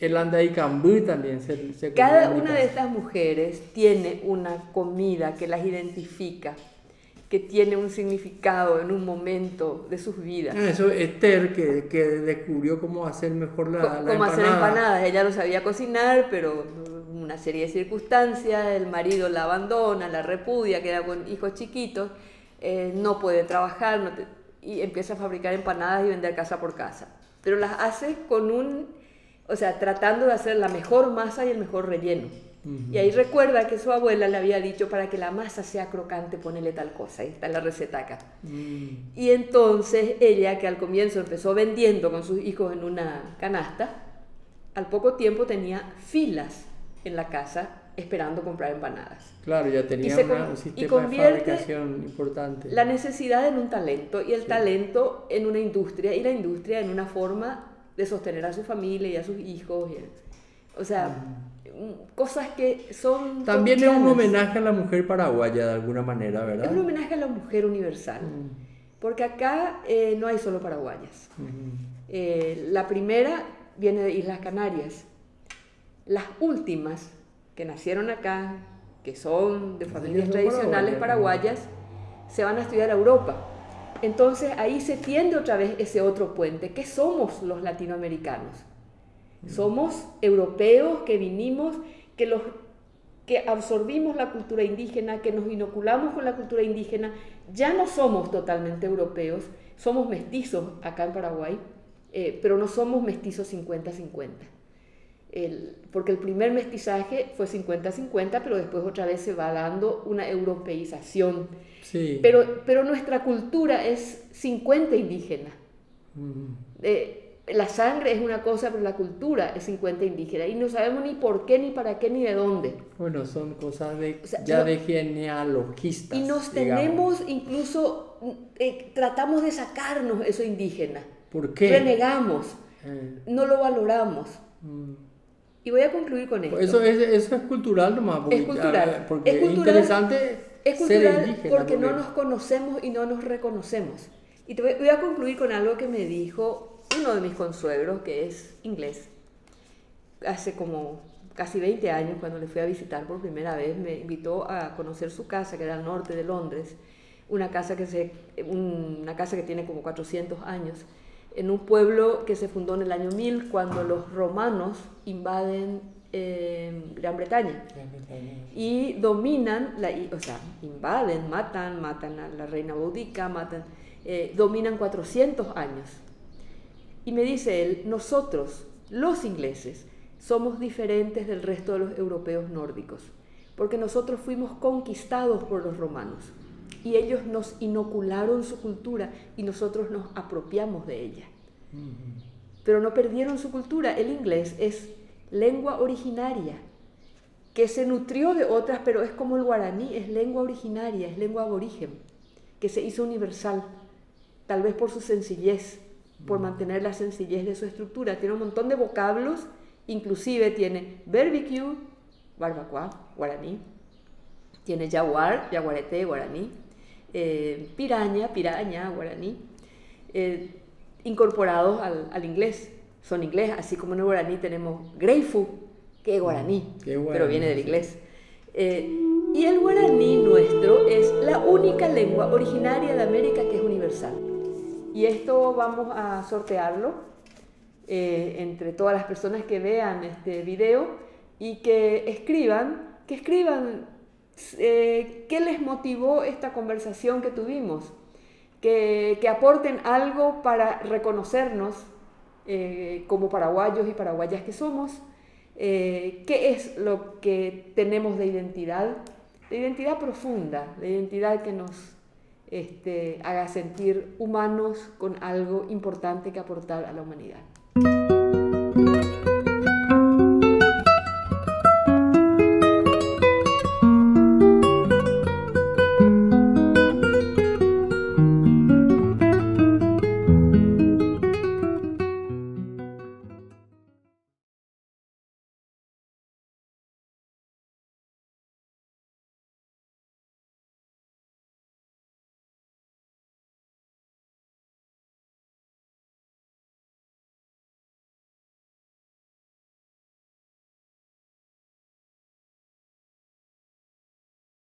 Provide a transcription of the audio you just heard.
El Andaicambú también se, se Cada comunica. una de estas mujeres tiene una comida que las identifica, que tiene un significado en un momento de sus vidas. Ah, Eso Esther que, que descubrió cómo hacer mejor la, Co- la cómo hacer empanada. empanadas. Ella no sabía cocinar, pero una serie de circunstancias, el marido la abandona, la repudia, queda con hijos chiquitos, eh, no puede trabajar no te- y empieza a fabricar empanadas y vender casa por casa. Pero las hace con un, o sea, tratando de hacer la mejor masa y el mejor relleno. Y ahí recuerda que su abuela le había dicho para que la masa sea crocante, ponele tal cosa, ahí está la receta acá. Mm, Y entonces ella, que al comienzo empezó vendiendo con sus hijos en una canasta, al poco tiempo tenía filas en la casa esperando comprar empanadas. claro, ya tenía se una- con- un y sistema de convierte fabricación importante. La necesidad en un talento y el talento en una industria y la industria en una forma de sostener a su familia y a sus hijos. y- o sea, mm, cosas que son... También es un homenaje a la mujer paraguaya de alguna manera, Es ¿verdad? un homenaje a la mujer universal. Porque acá eh, no hay solo paraguayas. Eh, la primera viene de Islas Canarias. Las últimas que nacieron acá, que son de familias tradicionales paraguayas. paraguayas, se van a estudiar a Europa. Entonces ahí se tiende otra vez ese otro puente. ¿Qué somos los latinoamericanos? Somos europeos que vinimos, que, los, que absorbimos la cultura indígena, que nos inoculamos con la cultura indígena. Ya no somos totalmente europeos, somos mestizos acá en Paraguay, eh, pero no somos mestizos 50-50. El- porque el primer mestizaje fue 50-50, pero después otra vez se va dando una europeización. Sí. Pero, pero nuestra cultura es 50 indígena. Ujú. Eh, la sangre es una cosa, pero la cultura es 50 indígena. Y no sabemos ni por qué, ni para qué, ni de dónde. Bueno, son cosas de, O sea, ya no- de genealogistas. Y nos digamos. tenemos, incluso, eh, tratamos de sacarnos eso indígena. ¿Por qué? Renegamos, Eh, no lo valoramos. mm. Y voy a concluir con esto. Eso es, eso es cultural nomás. porque- Es cultural. Porque Es cultural- interesante Es ser cultural indígena. porque no nos conocemos y no nos reconocemos. Y te voy, voy a concluir con algo que me dijo uno de mis consuegros, que es inglés. Hace como casi 20 años, cuando le fui a visitar por primera vez, me invitó a conocer su casa, que era al norte de Londres, una casa que, se, una casa que tiene como 400 años, en un pueblo que se fundó en el año 1000, cuando los romanos invaden eh, Gran Bretaña. Y dominan, la, o sea, invaden, matan, matan a la reina Boudica, matan, eh, dominan 400 años. Y me dice él, nosotros, los ingleses, somos diferentes del resto de los europeos nórdicos, porque nosotros fuimos conquistados por los romanos y ellos nos inocularon su cultura y nosotros nos apropiamos de ella. Pero no perdieron su cultura. El inglés es lengua originaria que se nutrió de otras, pero es como el guaraní, es lengua originaria, es lengua aborigen, que se hizo universal, tal vez por su sencillez, por mantener la sencillez de su estructura. Tiene un montón de vocablos, inclusive tiene barbecue, barbacoa, guaraní, tiene jaguar, jaguarete, guaraní, eh, piraña, piraña, guaraní, eh, incorporados al, al inglés. Son inglés, así como en el guaraní tenemos greifu, que es guaraní, guaraní, pero viene del inglés. Eh, y el guaraní nuestro es la única lengua originaria de América que es universal. Y esto vamos a sortearlo eh, entre todas las personas que vean este video y que escriban, que escriban eh, qué les motivó esta conversación que tuvimos, que, aporten algo para reconocernos eh, como paraguayos y paraguayas que somos, eh, qué es lo que tenemos de identidad, de identidad profunda, de identidad que nos este, haga sentir humanos con algo importante que aportar a la humanidad.